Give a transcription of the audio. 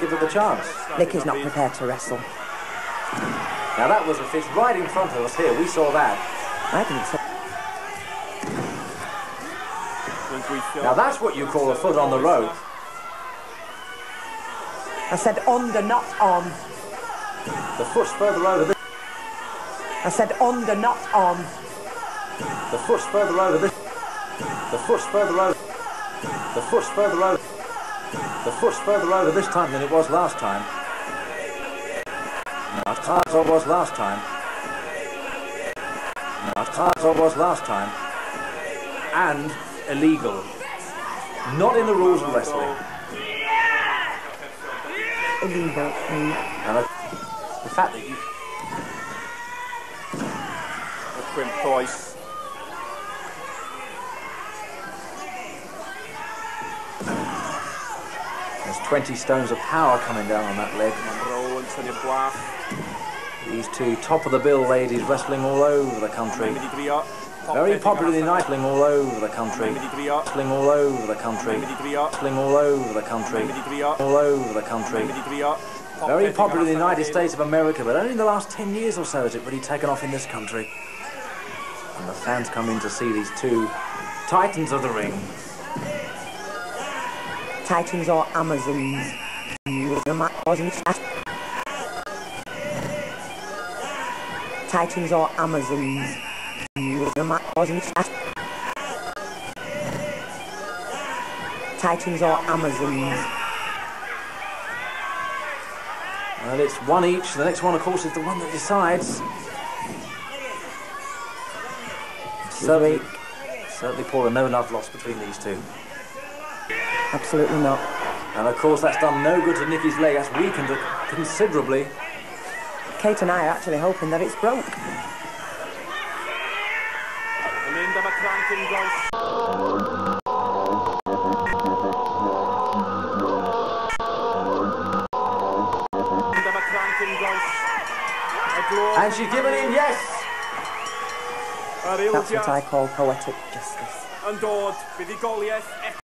give her the chance. Nicky's not prepared to wrestle. Now that was a fish right in front of us here. We saw that. I didn't say. Now that's what you call a foot on the rope. I said under, not on. The foot's further over this. I said under, not on. The foot's further over this. The foot's further over. The foot's further over. The foot's further over this time than it was last time. Not hard as it was last time. Not hard as it was last time. And illegal. Not in the rules of wrestling. Illegal. And the the fact that you Quinn Price. There's 20 stones of power coming down on that leg. These two top of the bill ladies wrestling all over the country. Very popular in wrestling all over the country. Wrestling all over the country. Wrestling all over the country. All over the country. Very popular in the United States of America, but only in the last 10 years or so has it really taken off in this country. And the fans come in to see these two titans of the ring. Titans or Amazons. Titans or Amazons. Titans or Amazons. Well, it's one each. The next one, of course, is the one that decides. Certainly, certainly, Paula, no love lost between these two. Absolutely not. And of course, that's done no good to Nicky's leg. That's weakened it considerably. Kate and I are actually hoping that it's broke. Amanda McCrankin goes. Amanda McCrankin goes. A glow. And she's given in, yes! That's what I call poetic justice.